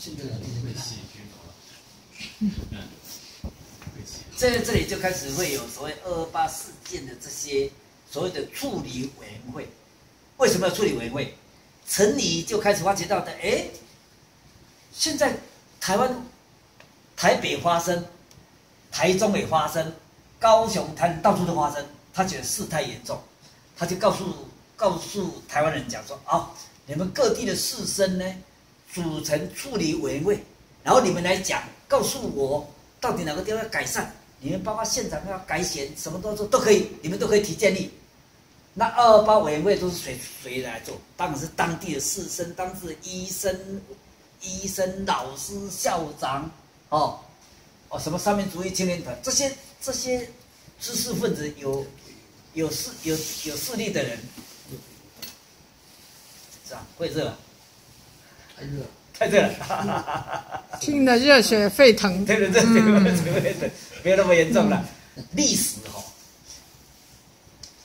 现在老弟就被戏剧搞了。嗯，被戏。在这里就开始会有所谓二二八事件的这些所谓的处理委员会。为什么要处理委员会？陈仪就开始发觉到的，哎，现在台湾台北发生，台中也发生，高雄、台到处都发生，他觉得事态严重，他就告诉告诉台湾人讲说，啊、你们各地的士绅呢，组成处理委员会，然后你们来讲，告诉我到底哪个地方要改善，你们包括现场要改选，什么都做都可以，你们都可以提建议。那二八委员会都是谁谁来做？当然是当地的士绅、当地的医生、医生、老师、校长，哦，哦，什么三民主义青年团这些这些知识分子有有势有有势力的人，是吧？会热，太热，太热了。听得热血沸腾。对对对对对对，没有那么严重了。历史哈、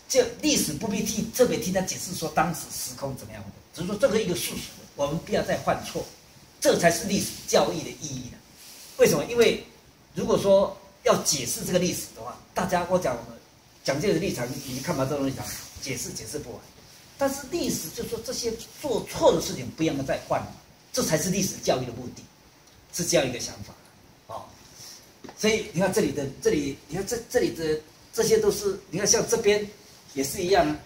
就历史不必替特别替他解释说当时时空怎么样的，只是说这个一个事实，我们不要再犯错，这才是历史教育的意义呢。为什么？因为如果说要解释这个历史的话，大家我讲我们讲这个立场以及看吧这种立场，解释解释不完。但是历史就说这些做错的事情不让他再犯，这才是历史教育的目的，是这样一个想法。哦，所以你看这里的这里，你看这这里的这些都是，你看像这边也是一样啊，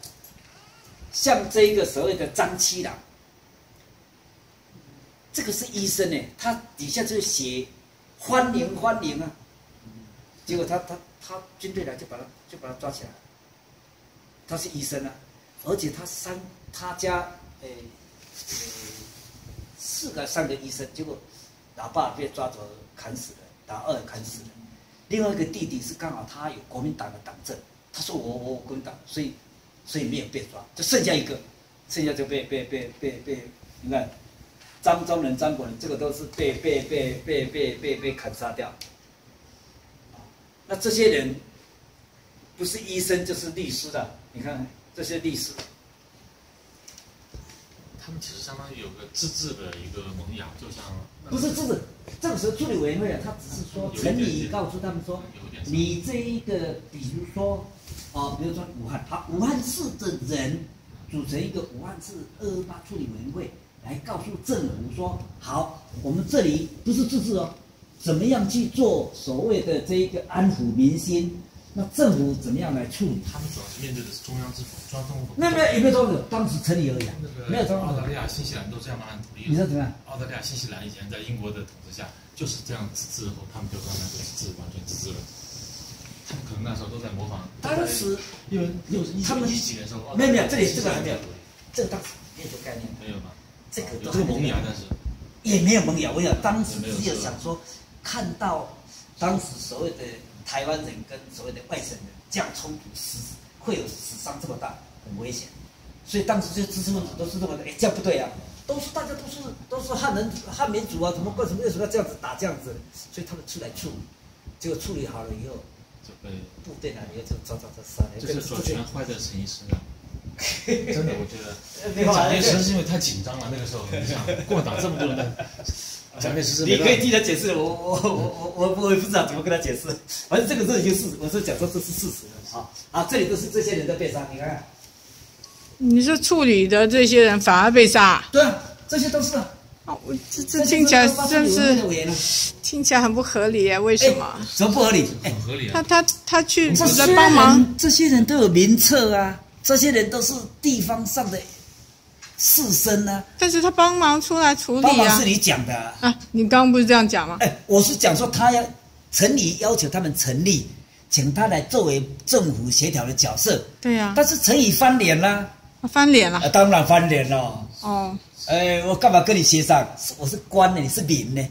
像这一个所谓的张七郎，这个是医生呢，他底下就写欢迎欢迎啊，结果他他他军队来就把他就把他抓起来，他是医生啊，而且他三他家呃呃四个三个医生，结果老爸被抓走砍死了，老二砍死了，另外一个弟弟是刚好他有国民党的党证，他说我我国民党，所以所以没有被抓，就剩下一个，剩下就被被被被被，你看张忠仁、张国仁这个都是被被被被被被被砍杀掉。那这些人不是医生就是律师的，你看这些律师，他们其实相当于有个自治的一个萌芽，就像不是自治这个时候处理委员会啊，他只是说陈理告诉他们说，你这一个，比如说，哦，比如说武汉，好，武汉市的人组成一个武汉市二二八处理委员会，来告诉政府说，好，我们这里不是自治哦，怎么样去做所谓的这一个安抚民心？那政府怎么样来处理？他们主要是面对的是中央政府，中央政府。没有没有也没有中央，当时成立而已啊那，个没有中央澳大利亚、新西兰都这样慢慢独立了。你说怎么样？澳大利亚、新西兰以前在英国的统治下就是这样自治后，他们就慢慢就自治，完全自治了。他们可能那时候都在模仿。当时因为他们一几年的时候，没有没有这里这个还没有这个当时没有这个概念，没有吗？这个有这个萌芽，但是也没有萌芽。我想当时只有想说，看到当时所谓的台湾人跟所谓的外省人这样冲突，死会有死伤这么大，很危险。所以当时就知识分子都是这么的，哎，这样不对啊，都是大家都是都是汉人汉民族啊，怎么为什么为什么要这样子打这样子？所以他们出来处理，结果处理好了以后，就被部队来了以后就早早就杀了。这是说全坏的陈医师上。真的，我觉得 蒋介石是因为太紧张了，那个时候你想，共产党这么多人，蒋介石是你可以替他解释，我我我我我我也不知道怎么跟他解释，反正这个这已经是我是讲说这是事实了啊啊，这里都是这些人在被杀，你看看，你说处理的这些人反而被杀，对啊，这些都是我这这听起来真是听起来很不合理啊！为什么？哎怎么不合理？哎，很合理啊。他他他去来帮忙，人，这些人都有名册啊，这些人都是地方上的士绅啊，但是他帮忙出来处理啊帮忙是！你讲的啊，啊，你刚刚不是这样讲吗？哎，我是讲说他要城里要求他们成立，请他来作为政府协调的角色，对呀、但是陈以翻脸啦、他翻脸了啊，。当然翻脸了。哦，哎，我干嘛跟你协商？我是官呢，你是民呢？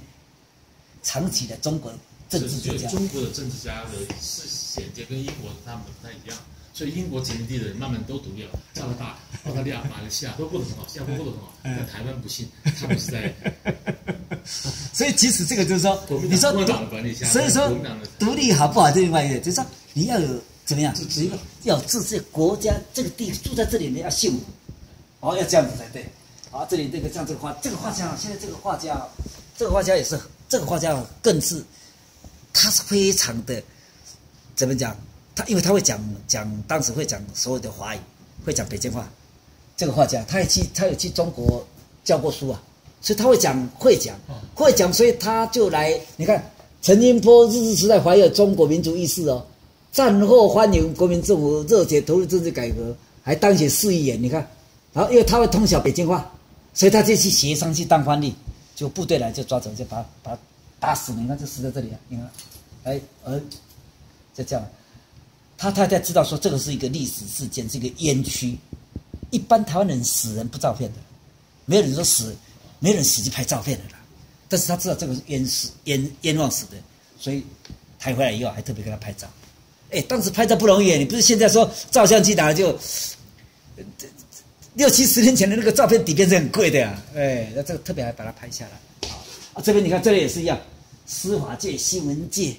长期的中国政治家，中国的政治家的是衔接跟英国他们不太一样，所以英国殖民地的人慢慢都独立了，加拿大、澳大利亚、马来西亚都过得很好，新加坡过得很好，但台湾不幸，他们是在 所以即使这个就是说你说所以说独立好不好？这另外一个，就是说你要有怎么样，有一个要有自治，国家这个地住在这里的人要幸福，哦，要这样子才对。好，这里这个像这个画，这个画家，现在这个画家，这个画家也是，这个画家更是，他是非常的，怎么讲？他因为他会讲讲，当时会讲所有的华语，会讲北京话。这个画家，他也去，他也去中国教过书啊，所以他会讲，会讲，会讲，所以他就来。你看，陈金波日治时代怀有中国民族意识哦，战后欢迎国民政府热切投入政治改革，还当选市议员。你看，然后因为他会通晓北京话，所以他就去协商去当翻译，就部队来就抓走，就把把他打死了。你看，就死在这里啊！你看，哎，呃，就这样。他太太知道说这个是一个历史事件，是一个冤屈。一般台湾人死人不照片的，没有人说死，没有人死去拍照片的啦。但是他知道这个是冤死、冤冤枉死的，所以抬回来以后还特别给他拍照。哎，当时拍照不容易，你不是现在说照相机拿了就，六七十年前的那个照片底片是很贵的呀。哎，那这个特别还把它拍下来。啊，这边你看这里也是一样，司法界、新闻界，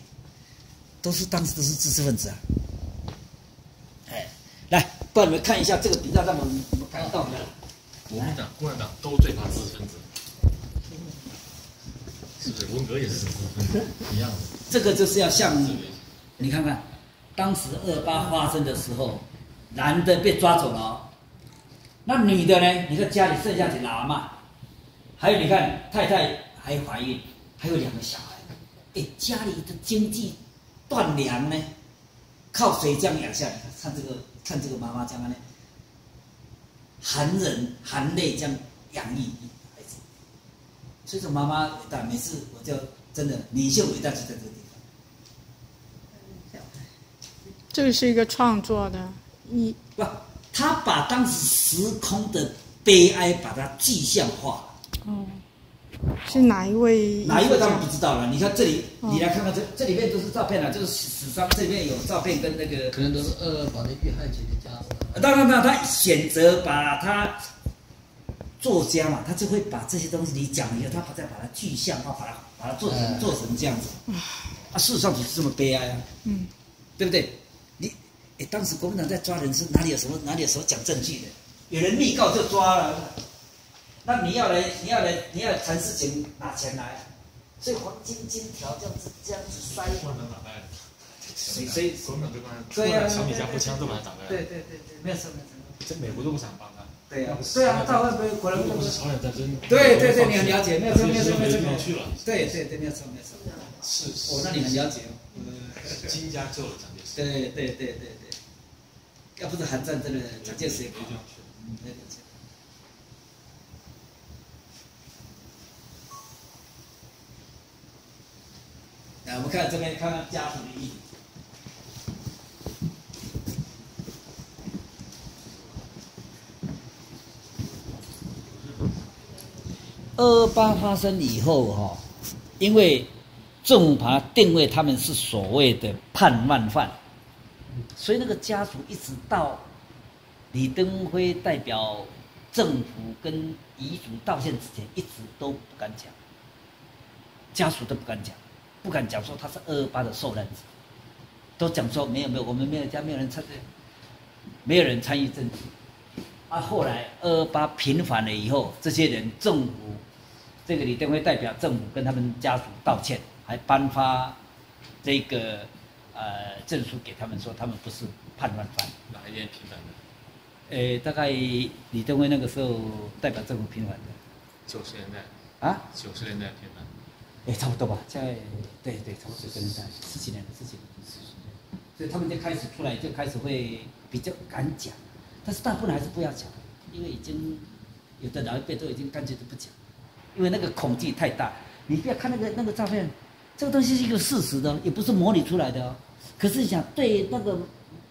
都是当时都是知识分子啊。哎，来。帮你们看一下这个比较让我们感到的。国民党、共产党都最怕知识分子，是不是？文革也是知识分子一样的。这个就是要像你看看，当时二八发生的时候，男的被抓走了，那女的呢？你看家里剩下几拿嘛？还有你看太太还怀孕，还有两个小孩，哎，家里的经济断粮呢，靠谁这样养下来？看这个。看这个妈妈这样呢，含忍含泪这样养育孩子，所以说妈妈伟大。每次我就真的女性伟大就在这个地方。这个是一个创作的，一不，他把当时时空的悲哀把它具象化。哦。是哪一位？哪一位当然不知道了。你看这里，你来看看这这里面都是照片了，就是史上这边有照片跟那个，可能都是二二八的遇害者的家属。当然，当然，他选择把他作家嘛，他就会把这些东西你讲以后，他再把它具象化，把它把它做成做成这样子。啊，事实上就是这么悲哀啊。嗯，对不对？你哎，当时国民党在抓人是哪里有什么哪里有什么讲证据的？有人密告就抓了。那你要来，你要来，你要谈事情拿钱来，所以黄金金条这样子这样子塞。不能打败。所以所以国民党这帮人，对呀，小米加步枪都把他打败了。对对对对，没有错没有错。这美国都不想帮他。对呀，对啊，大会不会可能不是朝鲜战争。对对对，你很了解，没有错没有错没有错。去了。对对对，没有错没有错。是。哦，那你很了解。金家救了蒋介石。对对对对对。要不是韩战，真的蒋介石也不会这样去。嗯，对对。来，我们看这边，看看家属的意。二二八发生以后，哈，因为政府把定位他们是所谓的叛乱犯，所以那个家属一直到李登辉代表政府跟遗族道歉之前，一直都不敢讲，家属都不敢讲。不敢讲说他是二二八的受难者，都讲说没有没有，我们没有家没有人参，没有人参与政治。啊，后来二二八平反了以后，这些人政府，这个李登辉代表政府跟他们家属道歉，还颁发这个呃证书给他们，说他们不是叛乱犯。哪一年平反的？呃，大概李登辉那个时候代表政府平反的。九十年代。啊？九十年代平反。哎，差不多吧，在对对，差不多跟在十几年的十几年，所以他们就开始出来，就开始会比较敢讲，但是大部分还是不要讲，因为已经有的老一辈都已经干脆都不讲，因为那个恐惧太大。你不要看那个那个照片，这个东西是一个事实的，也不是模拟出来的哦。可是想对那个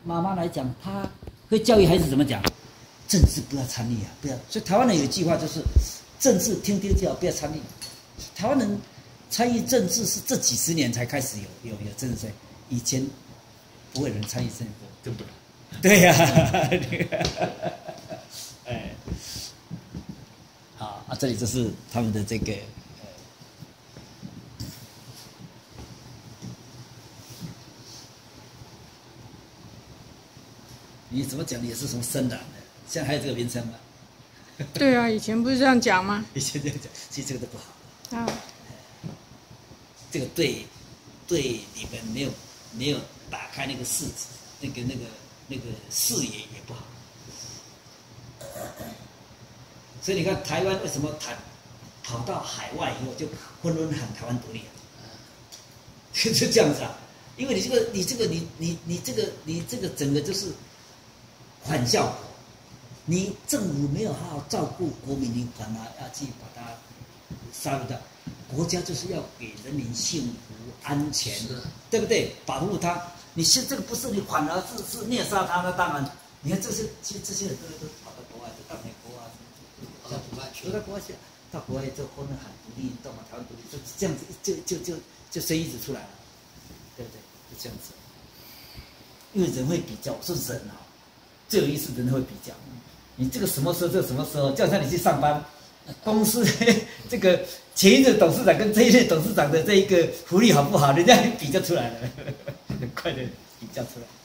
妈妈来讲，她会教育孩子怎么讲？政治不要参与啊，不要。所以台湾人有一句话就是，政治听听就好，不要参与。台湾人。参与政治是这几十年才开始有有有政治，以前不会有人参与政治，对不对？对呀，哎，好啊，这里就是他们的这个，你怎么讲？你也是从深蓝的，现在还有这个名称吗？对啊，以前不是这样讲吗？以前这样讲，其实这个都不好啊。对对你们没有没有打开那个视那个那个那个视野也不好。所以你看台湾为什么谈跑到海外以后就纷纷喊台湾独立啊？就这样子啊，因为你这个你这个你你你这个你这个整个就是反效果，你政府没有好好照顾国民，你反而要去把它杀掉。国家就是要给人民幸福安全，对不对？保护他，你现这个不是你反而是是虐杀他，那当然，你看这些其实这些人都都跑到国外，都到美国啊，跑到国外去到国外去，到国外就后呢喊独立运动啊，台湾独立，就这样子就就就就生意子出来了，对不对？就这样子，因为人会比较，是人啊，最有意思的人会比较。你这个什么时候，这个什么时候，就像你去上班，公司这个前一任董事长跟这一任董事长的这一个福利好不好，人家比较出来了，很快的比较出来。